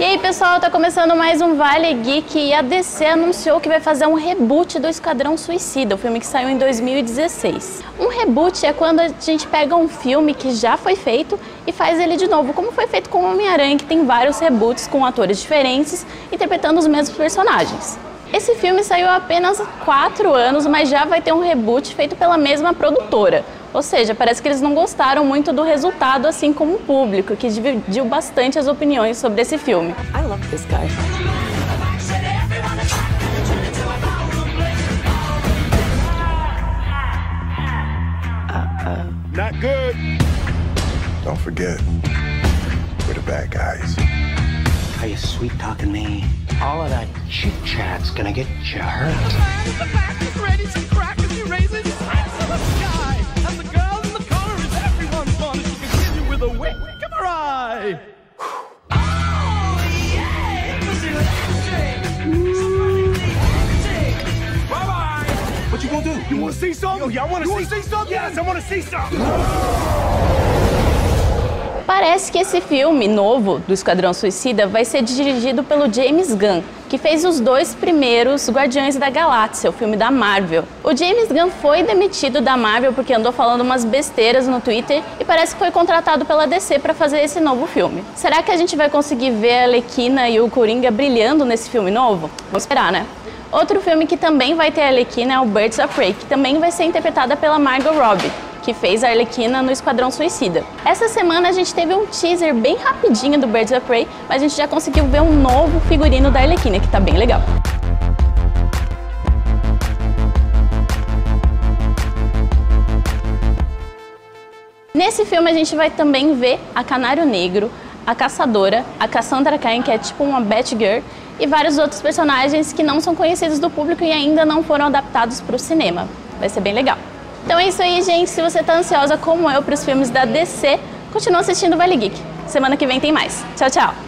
E aí pessoal, tá começando mais um Vale Geek e a DC anunciou que vai fazer um reboot do Esquadrão Suicida, o filme que saiu em 2016. Um reboot é quando a gente pega um filme que já foi feito e faz ele de novo, como foi feito com Homem-Aranha, que tem vários reboots com atores diferentes, interpretando os mesmos personagens. Esse filme saiu há apenas 4 anos, mas já vai ter um reboot feito pela mesma produtora. Ou seja, parece que eles não gostaram muito do resultado, assim como o público, que dividiu bastante as opiniões sobre esse filme. I love this guy. Not good. Don't forget, we're the bad guys. Are you sweet talking me? All of that chit chat's gonna get you hurt. Eye. What you gonna do? You wanna see something? Yo, y'all wanna see, see something? Yes, I wanna see something. Parece que esse filme novo do Esquadrão Suicida vai ser dirigido pelo James Gunn, que fez os dois primeiros Guardiões da Galáxia, o filme da Marvel. O James Gunn foi demitido da Marvel porque andou falando umas besteiras no Twitter e parece que foi contratado pela DC para fazer esse novo filme. Será que a gente vai conseguir ver a Alequina e o Coringa brilhando nesse filme novo? Vamos esperar, né? Outro filme que também vai ter a Arlequina é o Birds of Prey, que também vai ser interpretada pela Margot Robbie, que fez a Arlequina no Esquadrão Suicida. Essa semana a gente teve um teaser bem rapidinho do Birds of Prey, mas a gente já conseguiu ver um novo figurino da Arlequina, que tá bem legal. Nesse filme a gente vai também ver a Canário Negro, a Caçadora, a Cassandra Cain, que é tipo uma Batgirl, e vários outros personagens que não são conhecidos do público e ainda não foram adaptados para o cinema. Vai ser bem legal. Então é isso aí, gente. Se você está ansiosa como eu para os filmes da DC, continua assistindo Vale Geek. Semana que vem tem mais. Tchau, tchau!